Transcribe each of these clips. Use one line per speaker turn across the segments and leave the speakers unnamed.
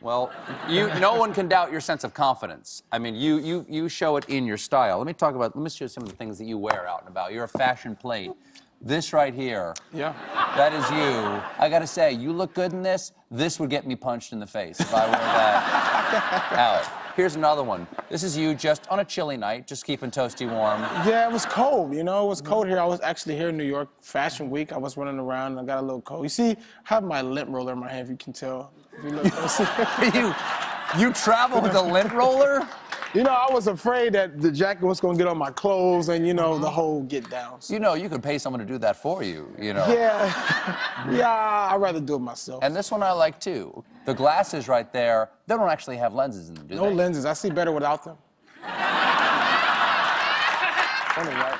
Well, you, no one can doubt your sense of confidence. I mean, you, you, you show it in your style. Let me talk about, let me show you some of the things that you wear out and about. You're a fashion plate. This right here,
Yeah.
that is you. I gotta say, you look good in this. This would get me punched in the face if I wore that out. Here's another one. This is you just on a chilly night, just keeping toasty warm.
Yeah, it was cold. You know, it was cold here. I was actually here in New York Fashion Week. I was running around and I got a little cold. You see, I have my lint roller in my hand, if you can tell. If you look closely.
you, you travel with a lint roller?
you know, I was afraid that the jacket was going to get on my clothes and, you know, the mm-hmm. whole get down. So-
You know, you could pay someone to do that for you, you know.
yeah. yeah, I'd rather do it myself.
And this one I like too. The glasses right there, they don't actually have lenses in them, do
no
they?
lenses. I see better without them.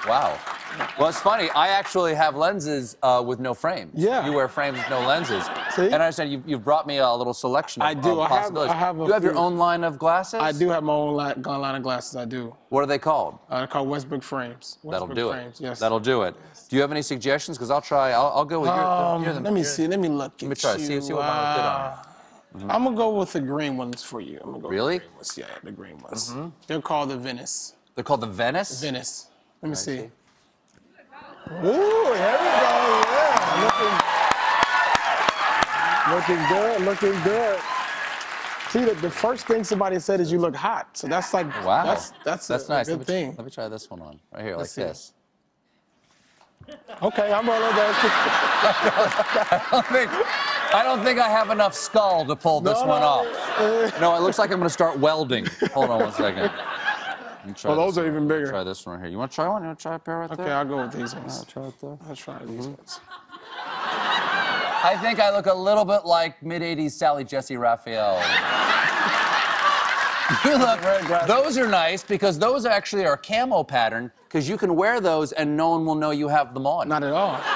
Wow. Well, it's funny. I actually have lenses uh, with no frames.
Yeah.
You wear frames with no lenses.
See?
And I understand you, you've brought me a little selection of,
I do.
of
I have- I have a
you have your own line of glasses?
I do have my own line, line of glasses. I do.
What are they called?
Uh, they're called Westbrook frames.
That'll
Westbrook
do
frames,
it.
Yes.
That'll do it. Do you have any suggestions? Because I'll try. I'll, I'll go with your.
Um,
you're the-
let me see. Let me look at
me try.
you.
See- see what mine look good on.
Uh, I'm gonna go with the green ones for you. I'm gonna go
Really?
With the green ones. Yeah, the green ones. They're called the Venice.
They're called the Venice.
Venice. Let me see.
see.
Ooh, here we go. Yeah, looking, looking good. Looking good. See, the, the first thing somebody said is you look hot. So that's like
Wow.
That's that's, a,
nice.
a
let,
good
me,
thing.
let me try this one on right here,
Let's
like
see.
this.
Okay, I'm rolling that.
I don't think. I don't think I have enough skull to pull this
No,
one
no,
off. No, it looks like I'm gonna start welding. Hold on one second. Let me try
Well, those are even bigger.
Try this one right here. You want to try one? You want to try a pair right
Okay,
there?
I'll go with these ones.
I'll try it there.
I'll try these mm-hmm. ones.
I think I look a little bit like mid 80s Sally Jessy Raphael. you look, those are nice because those actually are camo pattern because you can wear those and no one will know you have them on.
Not at all.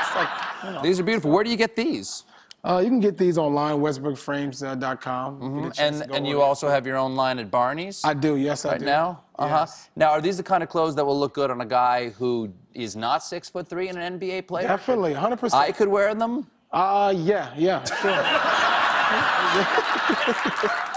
It's like, you know.
These are beautiful. Where do you get these?
Uh, you can get these online, westbrookframes.com.
Mm-hmm. And and you also have your own line at Barney's
I do, yes, I
right
do.
now. Uh huh.
Yes.
Now, are these the kind of clothes that will look good on a guy who is not six foot three and an NBA player?
Definitely, 100%.
I could wear them.
Uh, yeah, yeah, sure.